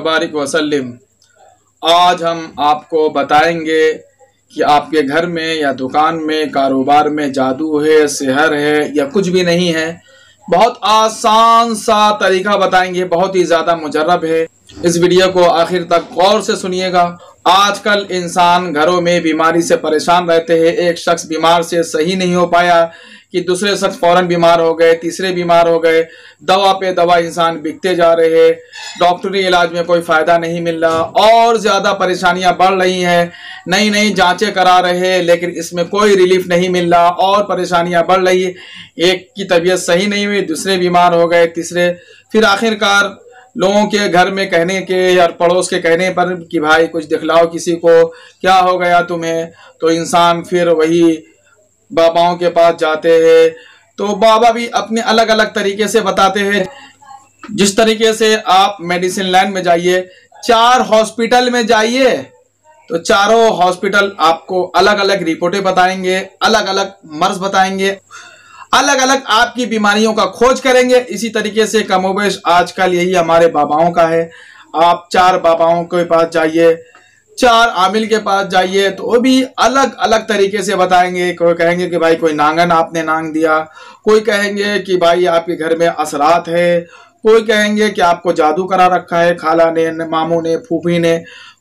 बारिक वसल्लम आज हम आपको बताएँगे कि आपके घर में या दुकान में, कारोबार में जादू है, सेहर है या कुछ भी नहीं है, बहुत आसान सा तरीका बताएँगे, बहुत ही ज़्यादा मुजरब है। इस वीडियो को आखिर तक गौर से सुनिएगा आजकल इंसान घरों में बीमारी से परेशान रहते हैं। एक शख्स बीमार से सही नहीं हो पाया कि दूसरे शख्स फ़ौरन बीमार हो गए, तीसरे बीमार हो गए, दवा पे दवा इंसान बिकते जा रहे हैं। डॉक्टरी इलाज में कोई फ़ायदा नहीं मिल रहा। और ज़्यादा परेशानियाँ बढ़ रही हैं। नई नई जांचें करा रहे हैं, लेकिन इसमें कोई रिलीफ नहीं मिल रहा और परेशानियाँ बढ़ रही एक की तबीयत सही नहीं हुई, दूसरे बीमार हो गए, तीसरे, फिर आखिरकार लोगों के घर में कहने के या पड़ोस के कहने पर कि भाई कुछ दिखलाओ किसी को, क्या हो गया तुम्हें? तो इंसान फिर वही बाबाओं के पास जाते हैं। तो बाबा भी अपने अलग अलग तरीके से बताते हैं। जिस तरीके से आप मेडिसिन लाइन में जाइए, चार हॉस्पिटल में जाइए तो चारों हॉस्पिटल आपको अलग अलग रिपोर्टें बताएँगे अलग अलग मर्ज बताएँगे। अलग अलग आपकी बीमारियों का खोज करेंगे। इसी तरीके से कमोबेश आजकल यही हमारे बाबाओं का है। आप चार बाबाओं के पास जाइए, चार आमिल के पास जाइए तो वो भी अलग अलग तरीके से बताएँगे। कोई कहेंगे कि भाई कोई नांगन आपने नांग दिया, कोई कहेंगे कि भाई आपके घर में असरात है, कोई कहेंगे कि आपको जादू करा रखा है, खाला ने, मामू ने, फूफी ने,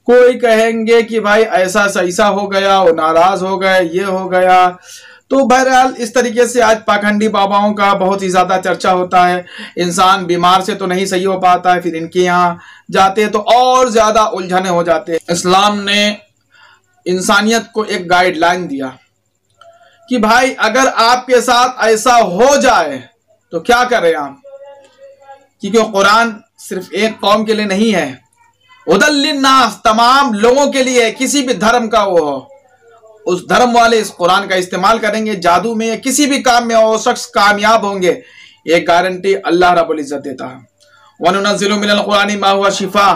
कोई कहेंगे कि भाई ऐसा सैसा हो गया, वो नाराज़ हो गए, ये हो गया। तो बहरहाल, इस तरीके से आज पाखंडी बाबाओं का बहुत ही ज़्यादा चर्चा होता है। इंसान बीमार से तो नहीं सही हो पाता है, फिर इनके यहाँ जाते हैं तो और ज़्यादा उलझने हो जाते हैं। इस्लाम ने इंसानियत को एक गाइडलाइन दिया कि भाई, अगर आपके साथ ऐसा हो जाए तो क्या करें आप? क्योंकि कुरान सिर्फ़ एक कौम के लिए नहीं है। उदल्लिनास तमाम लोगों के लिए, किसी भी धर्म का वो हो। उस धर्म वाले इस कुरान का इस्तेमाल करेंगे, जादू में या किसी भी काम में वो शख्स कामयाब होंगे, ये गारंटी अल्लाह रब्बुल इज़्ज़त देता है। वनजिलकुरानी मा हुआ शिफा।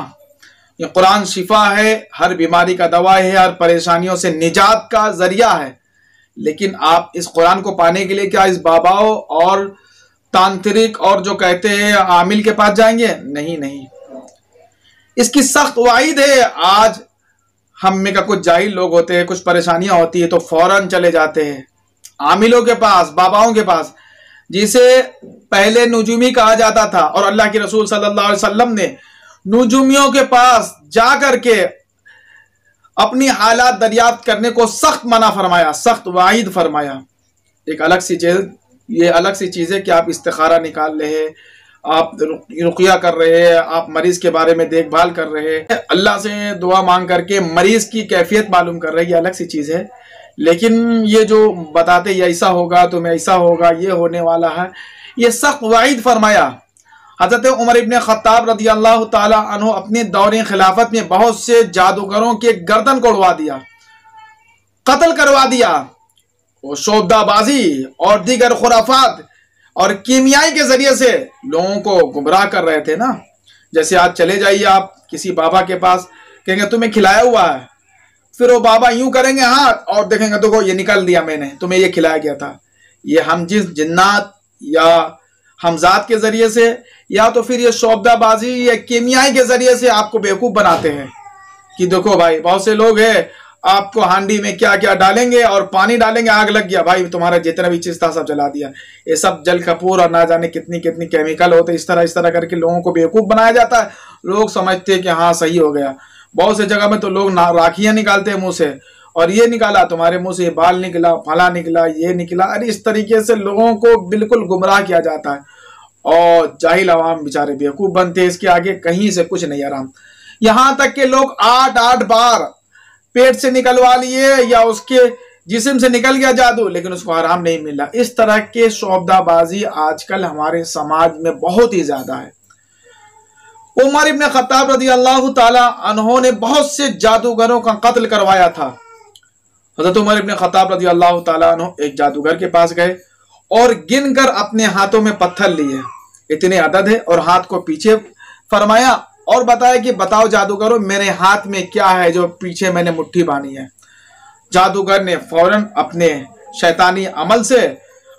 ये कुरान शिफा है, हर बीमारी का दवा है, हर परेशानियों से निजात का ज़रिया है। लेकिन आप इस कुरान को पाने के लिए क्या इस बाबाओं और तांत्रिक और जो कहते हैं, आमिल के पास जाएँगे? नहीं नहीं। इसकी सख्त वाइद है, आज हम में का कुछ जाहिल लोग होते हैं, कुछ परेशानियाँ होती है तो फ़ौरन चले जाते हैं। आमिलों के पास, बाबाओं के पास, जिसे पहले नुजुमी कहा जाता था, और अल्लाह के रसूल सल्लल्लाहु अलैहि वसल्लम ने नुजुमियों के पास जा करके अपनी हालात दरियाफ्त करने को सख्त मना फरमाया, सख्त वाहिद फरमाया। एक अलग सी चीज़, ये अलग सी चीज़ है कि आप इस्तारा निकाल रहे हैं आप रुकिया कर रहे हैं, आप मरीज़ के बारे में देखभाल कर रहे हैं। अल्लाह से दुआ मांग करके मरीज़ की कैफियत मालूम कर रहे हैं ये अलग सी चीज़ है। लेकिन ये जो बताते ये ऐसा होगा, तुम्हें ऐसा होगा, ये होने वाला है। ये सख्त वाहिद फरमाया। हज़रत उमर इबन ख़त्ताब रदी अल्लाह तु अपने दौरे खिलाफत में बहुत से जादूगरों के गर्दन को उड़वा दिया, कत्ल करवा दिया। शोबदाबाजी और दीगर खुराफात और कीमियाई के ज़रिए से लोगों को गुमराह कर रहे थे ना। जैसे आज चले जाइए आप किसी बाबा के पास, कहेंगे, तुम्हें खिलाया हुआ है। फिर वो बाबा यूँ करेंगे हाथ और देखेंगे, देखो, ये निकल दिया मैंने, तुम्हें ये खिलाया गया था। ये हम जिस जिन्नात या हमजात के ज़रिए से, या तो फिर ये शोबदाबाजी या कीमियाई के ज़रिए से आपको बेवकूफ़ बनाते हैं। कि देखो भाई, बहुत से लोग हैं आपको हांडी में क्या क्या डालेंगे और पानी डालेंगे? आग लग गया। भाई, तुम्हारा जितना भी चीज़ था सब जला दिया। ये सब जल कपूर और ना जाने कितनी कितनी केमिकल होते, इस तरह इस तरह करके लोगों को बेवकूफ़ बनाया जाता है। लोग समझते हैं कि हाँ सही हो गया। बहुत से जगह में तो लोग राखियाँ निकालते हैं मुँह से। और ये निकाला, तुम्हारे मुँह से बाल निकला, फला निकला, ये निकला। अरे, इस तरीके से लोगों को बिल्कुल गुमराह किया जाता है। और जाहिल आवाम बेचारे बेवकूफ़ बनते हैं। इसके आगे कहीं से कुछ नहीं आराम। यहाँ तक के लोग आठ आठ बार पेट से निकलवा लिए या उसके जिसम से निकल गया जादू, लेकिन उसको आराम नहीं मिला। इस तरह के शौबदाबाजी आजकल हमारे समाज में बहुत ही ज़्यादा है। उमर इबन खत्ताब रदी अल्लाह तहों बहुत से जादूगरों का कत्ल करवाया था। हज़रत उमर इबन खत्ताब रदी अल्लाह तहों एक जादूगर के पास गए और गिन कर अपने हाथों में पत्थर लिए। इतने अदद है और हाथ को पीछे फरमाया और बताया कि बताओ जादूगरों मेरे हाथ में क्या है जो पीछे मैंने मुट्ठी बांधी है? जादूगर ने फ़ौरन अपने शैतानी अमल से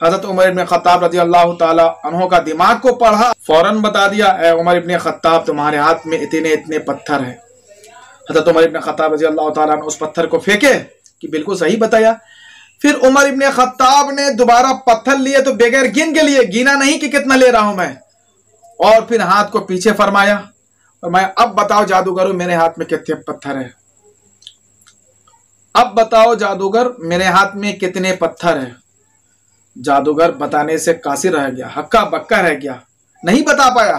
हज़रत उमर इबन खत्ताब रज़ी अल्लाह तहों का दिमाग को पढ़ा। फ़ौरन बता दिया, ए उमर इबन खत्ताब, तुम्हारे हाथ में इतने इतने पत्थर है। हज़रत उमर इबन खत्ताब रज़ी अल्लाह तला उस पत्थर को फेंके कि बिल्कुल सही बताया। फिर उमर इबन खत्ताब ने दोबारा पत्थर लिए तो बगैर गिन के लिए, गिना नहीं कि कितना ले रहा हूँ मैं? और फिर हाथ को पीछे फरमाया फरमाया, अब बताओ जादूगर मेरे हाथ में कितने पत्थर है। अब बताओ जादूगर मेरे हाथ में कितने पत्थर है। जादूगर बताने से कासिर रह गया, हक्का बक्का रह गया, नहीं बता पाया।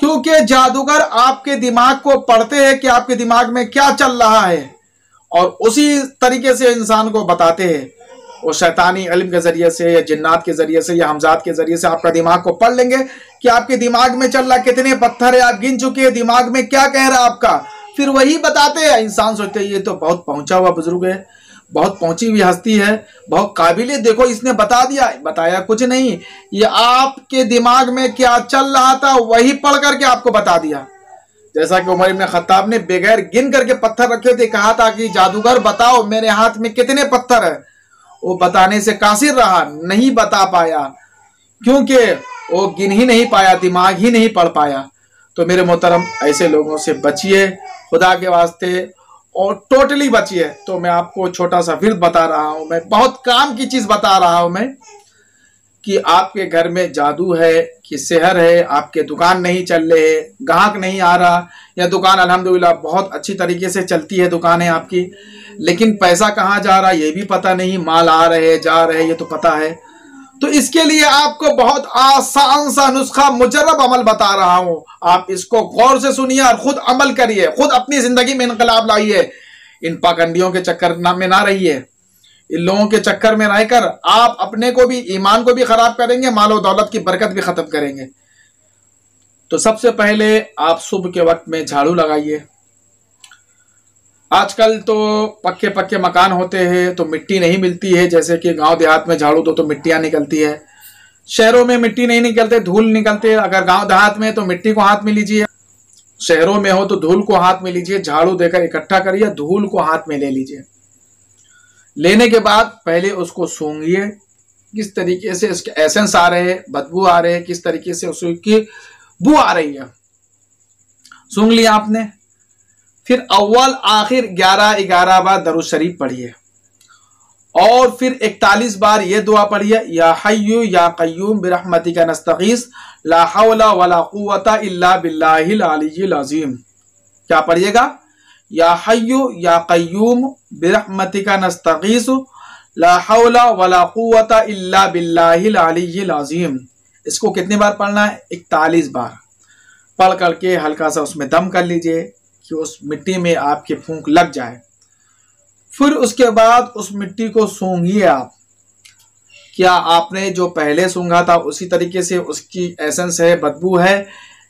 क्योंकि जादूगर आपके दिमाग को पढ़ते हैं कि आपके दिमाग में क्या चल रहा है, और उसी तरीके से इंसान को बताते हैं। वो शैतानी इल्म के ज़रिए से या जिन्नात के ज़रिए से या हमजाद के ज़रिए से आपका दिमाग को पढ़ लेंगे कि आपके दिमाग में चल रहा कितने पत्थर है, आप गिन चुके हैं, दिमाग में क्या कह रहा है आपका? फिर वही बताते हैं, इंसान सोचते हैं, ये तो बहुत पहुँचा हुआ बुज़ुर्ग है, बहुत पहुँची हुई हस्ती है, बहुत काबिल देखो इसने बता दिया बताया कुछ नहीं, ये आपके दिमाग में क्या चल रहा था, वही पढ़ करके आपको बता दिया। जैसा कि उमर इब्न खत्ताब ने बगैर गिन करके पत्थर रखे थे, कहा था कि जादूगर, बताओ मेरे हाथ में कितने पत्थर है? वो बताने से कासिर रहा, नहीं बता पाया। क्योंकि वो गिन ही नहीं पाया, दिमाग ही नहीं पढ़ पाया। तो मेरे मोहतरम, ऐसे लोगों से बचिए, खुदा के वास्ते, और टोटली बचिए। तो मैं आपको छोटा सा फिर बता रहा हूँ। मैं बहुत काम की चीज़ बता रहा हूँ मैं। कि आपके घर में जादू है, कि शहर है, आपके दुकान नहीं चल रहे है, ग्राहक नहीं आ रहा, या दुकान अल्हम्दुलिल्लाह बहुत अच्छी तरीके से चलती है दुकानें आपकी, लेकिन पैसा कहाँ जा रहा है ये भी पता नहीं, माल आ रहे जा रहे ये तो पता है। तो इसके लिए आपको बहुत आसान सा नुस्खा मुजरब अमल बता रहा हूँ। आप इसको गौर से सुनिए और खुद अमल करिए, खुद अपनी ज़िंदगी में इनकलाब लाइए। इन पाखंडियों के चक्कर में ना रहिए। इन लोगों के चक्कर में रहकर आप अपने को भी, ईमान को भी खराब करेंगे, मालो दौलत की बरकत भी खत्म करेंगे। तो सबसे पहले आप सुबह के वक्त में झाड़ू लगाइए। आजकल तो पक्के पक्के मकान होते हैं तो मिट्टी नहीं मिलती है। जैसे कि गाँव देहात में झाड़ू दो तो मिट्टियाँ निकलती है। शहरों में मिट्टी नहीं निकलते, धूल निकलते। अगर गाँव देहात में तो मिट्टी को हाथ में लीजिए। शहरों में हो तो धूल को हाथ में लीजिए। झाड़ू देकर इकट्ठा करिए, धूल को हाथ में ले लीजिए। लेने के बाद पहले उसको सूंघिए, किस तरीके से इसके एसेंस आ रहे हैं, बदबू आ रहे हैं, किस तरीके से उसकी बू आ रही है। सूंघ लिया आपने। फिर अव्वल, आखिर, ग्यारह ग्यारह बार दरुज शरीफ पढ़िए। और फिर इकतालीस बार ये दुआ पढ़िए, या हय्यु, या कयूम बिरहमती का नस्तगीस, ला हौला वला इल्ला बिल्लाहिल अलील अजीम। क्या पढ़िएगा? या हय्यु या कयूम बिरहमती का नस्तगीस, ला हौला वला कुव्वता इल्ला बिल्लाहिल अलील अजीम। इसको कितनी बार पढ़ना है? इकतालीस बार। पढ़ करके हल्का सा उसमें दम कर लीजिए कि उस मिट्टी में आपके फूंक लग जाए। फिर उसके बाद उस मिट्टी को सूंघिए आप। क्या आपने जो पहले सूंघा था, उसी तरीके से उसकी एसेंस है, बदबू है?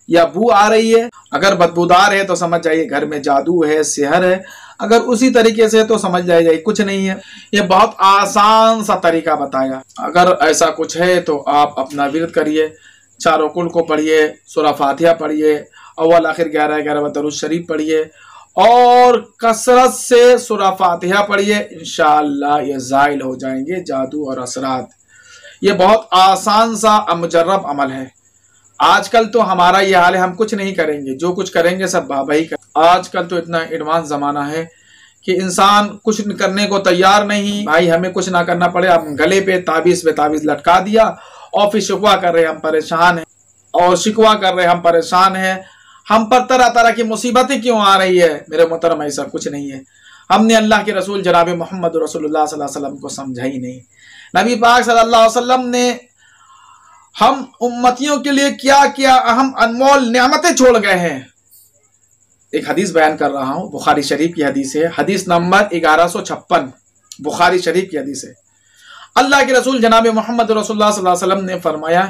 या बू आ रही है, अगर बदबूदार है तो समझ जाइए घर में जादू है, सेहर है, अगर उसी तरीके से तो समझ जाइए कुछ नहीं है। ये बहुत आसान सा तरीका बताया। अगर ऐसा कुछ है तो आप अपना विरत करिए, चारों कुल को पढ़िए सुरा फातिहा पढ़िए, अव्वल, आखिर, ग्यारह ग्यारह दरुज शरीफ पढ़िए, और कसरत से सुरा फातिहा पढ़िए इनशाला ये जायल हो जाएँगे जादू और असरात। ये बहुत आसान सा मुजर्रब अमल है। आजकल तो हमारा ये हाल है, हम कुछ नहीं करेंगे। जो कुछ करेंगे, सब बाबा ही कर आजकल तो इतना एडवांस जमाना है कि इंसान कुछ करने को तैयार नहीं। भाई, हमें कुछ ना करना पड़े। आप गले पे ताबीज पे ताबीज लटका दिया और फिर शिकवा कर रहे हम परेशान हैं। और शिकवा कर रहे हम परेशान हैं। हम पर तरह तरह की मुसीबतें क्यों आ रही है? मेरे मोहतरम, ऐसा कुछ नहीं है। हमने अल्लाह के रसूल जनाब मोहम्मद अलैहि वसल्लम को समझा ही नहीं। नबी पाक सल्लल्लाहु अलैहि वसल्लम ने हम उम्मतियों के लिए क्या क्या, अहम अनमोल नियामतें छोड़ गए हैं। एक हदीस बयान कर रहा हूँ, बुखारी शरीफ की हदीस है। हदीस नंबर ग्यारह सौ छप्पन, बुखारी शरीफ की हदीस है। अल्लाह के रसूल जनाब मोहम्मद वसल्लम ने फरमाया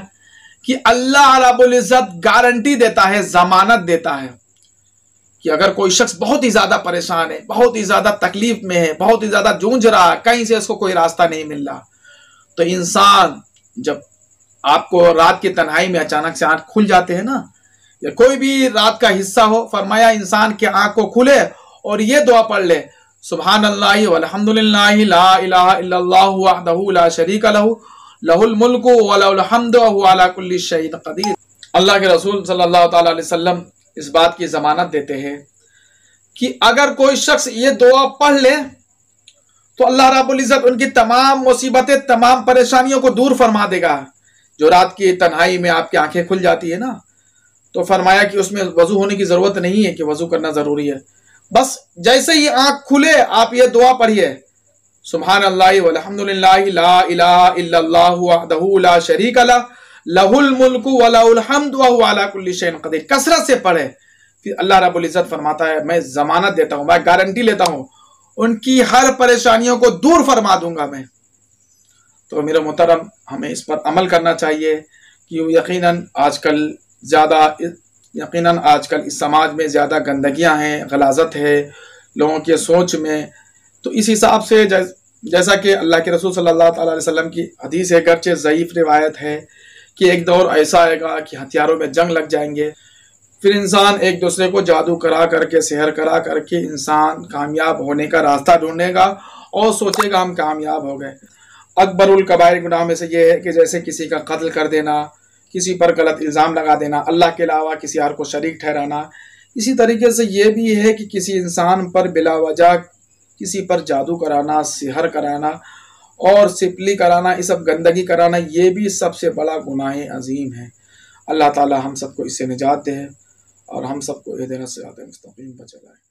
कि अल्लाह रब्बुल इज़्ज़त गारंटी देता है, जमानत देता है कि अगर कोई शख्स बहुत ही ज़्यादा परेशान है, बहुत ही ज़्यादा तकलीफ़ में है, बहुत ही ज़्यादा जूझ रहा है, कहीं से उसको कोई रास्ता नहीं मिल रहा। तो इंसान जब आपको रात की तन्हाई में अचानक से आँख खुल जाते हैं ना? या कोई भी रात का हिस्सा हो, फरमाया इंसान के आँख को खुले और ये दुआ पढ़ ले सुबहान शरीका अल्लाह के रसूल वसल्लम इस बात की जमानत देते हैं कि अगर कोई शख्स ये दुआ पढ़ ले तो अल्लाह रब्बुल इज़्ज़त उनकी तमाम मुसीबतें, तमाम परेशानियों को दूर फरमा देगा। जो रात की तन्हाई में आपकी आँखें खुल जाती है ना तो फरमाया कि उसमें वज़ू होने की ज़रूरत नहीं है कि वज़ू करना ज़रूरी है। बस जैसे ही आँख खुले, आप ये दुआ पढ़िए। सुबहान अल्लाह वल्हम्दुलिल्लाह, ला इलाहा इल्लल्लाहु वहदहु ला शरीका लह लहुल मुल्कु अला कदीर। कसरत से पढ़े। फिर अल्लाह रब्बुल इज़्ज़त फरमाता है, मैं जमानत देता हूँ, मैं गारंटी लेता हूँ, उनकी हर परेशानियों को दूर फरमा दूँगा मैं। तो मेरे मोहतरम, हमें इस पर अमल करना चाहिए कि यकीनन आजकल ज़्यादा यकीनन आजकल इस समाज में ज़्यादा गंदगियाँ हैं, गलाजत है, लोगों के सोच में। तो इस हिसाब से जैसा कि अल्लाह के रसूल सल्लल्लाहु अलैहि वसल्लम की हदीस है, गर्चे ज़यीफ़ रिवायत है कि एक दौर ऐसा आएगा कि हथियारों में जंग लग जाएँगे। फिर इंसान एक दूसरे को जादू करा करके, सेहर करा करके इंसान कामयाब होने का रास्ता ढूंढेगा और सोचेगा हम कामयाब हो गए। अकबरुल कबायर गुनाह में से ये है कि जैसे किसी का कत्ल कर देना, किसी पर गलत इल्ज़ाम लगा देना, अल्लाह के अलावा किसी और को शरीक ठहराना, इसी तरीके से ये भी है कि किसी इंसान पर बिला वजह, किसी पर जादू कराना, सिहर कराना और सिपली कराना ये सब गंदगी कराना, ये भी सबसे बड़ा गुनाह अजीम है। अल्लाह ताला हम सबको इससे निजात दे और हम सबको ये देना से मुस्तकीम पर चलाए।